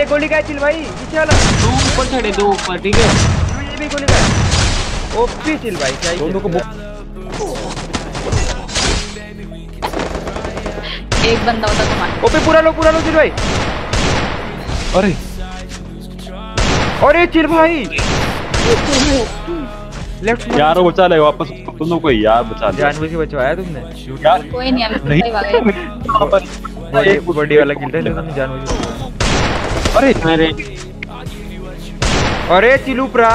एक गोली का चिल भाई पीछे वाला। दो ऊपर चढ़े दो ऊपर ठीक है? ये भी गोली का ओपी चिल भाई क्या दोनों को एक बंदा होता तो मार है। ओपी पूरा लो पूरा लो चिल भाई। अरे। अरे चिल भाई। लेफ़्ट यार वो बचा ले वापस तुम लोग को यार बचा ले। जानबूझ के बचवाया तुमने। यार। कोई नहीं हम नहीं। बॉडी वाला किल था इसलिए तुमने जानबूझ के। अरे अरे। अरे चिलू आ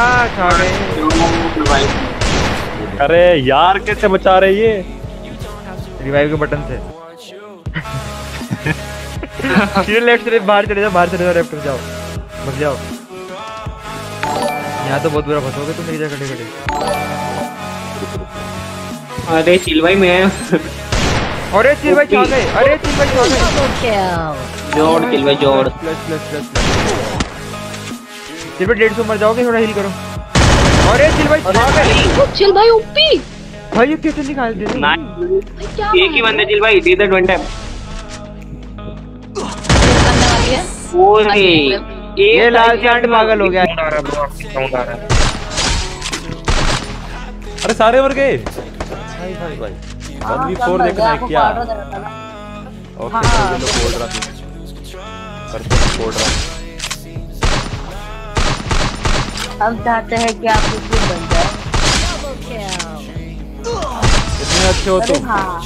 अरे। यार कैसे बचा रहे ये? रिवाइव के बटन से। सीधे लेफ़्ट से बाहर चले जाओ बाहर चले जाओ लेफ़्ट जाओ। भाग जाओ। यहाँ तो बहुत बुरा फंसोगे तुम मेरी जगह खड़े खड़े। अरे चिल भाई मैं अरे चिल भाई गए अरे चिल भाई गए जोड़ चिल भाई जोड़। प्लस प्लस प्लस चिल भाई डेढ़ सौ मर जाओगे थोड़ा हील करो। अरे चिल भाई गए चिल भाई ओपी। भाई ये कैसे निकाल दे एक ही बंदे चिल भाई दे दैट वन टाइम है ओए ये लाल चाँद पागल हो गया। अरे सारे मर गए। भाई भाई भाई। वन वी फोर देखना है क्या? ओके चलो बोल रहा तू करते हैं, बोल रहा हम चाहते हैं कि आप कुछ बन जाए। कितने अच्छे हो तुम। हाँ।